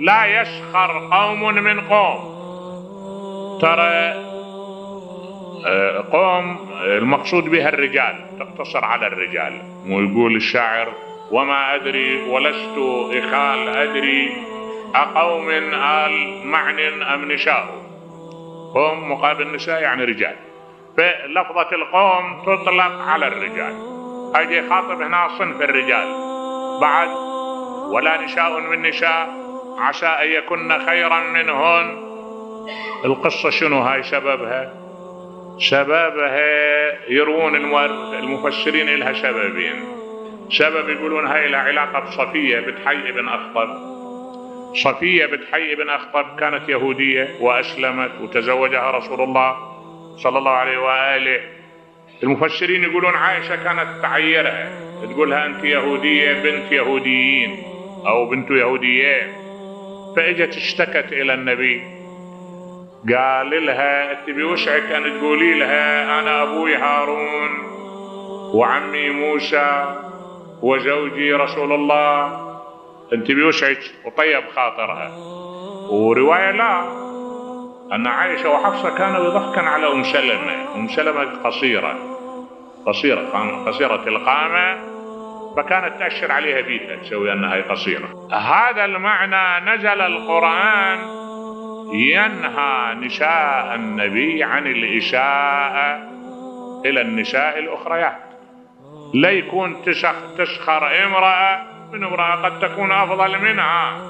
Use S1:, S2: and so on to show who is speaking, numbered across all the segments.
S1: لا يسخر قوم من قوم. ترى آه، قوم المقصود بها الرجال تقتصر على الرجال. ويقول الشاعر وما أدري ولست إخال أدري أقوم آل معن أم نشاء. قوم مقابل نساء يعني رجال. فلفظة القوم تطلق على الرجال. هذا يخاطب هنا صنف الرجال. بعد ولا نشاء من نشاء. عسى أن يكن خيرا منهن. القصة شنو هاي سببها سببها يروون المفسرين لها سببين سبب يقولون هاي لها علاقة بصفية بنت حي بن أخطب. صفية بنت حي بن أخطب كانت يهودية وأسلمت وتزوجها رسول الله صلى الله عليه وآله. المفسرين يقولون عائشة كانت تعيرها تقولها أنت يهودية بنت يهوديين أو بنت يهوديين فإجت اشتكت إلى النبي. قال لها انت بوسعك أن تقولي لها أنا أبوي هارون وعمي موسى وزوجي رسول الله. أنت بوسعك وطيب خاطرها. ورواية لا أن عائشة وحفصة كانوا يضحكن على أم سلمة. أم سلمة قصيرة قصيرة قصيرة القامة فكانت تأشر عليها بيتها تسوي أنها قصيرة. هذا المعنى نزل القرآن ينهى نساء النبي عن الإساءة إلى النساء الأخريات لا يكون تسخر امرأة من امرأة قد تكون أفضل منها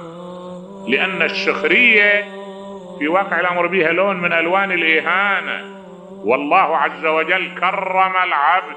S1: لأن السخرية في واقع الأمر بها لون من ألوان الإهانة. والله عز وجل كرم العبد.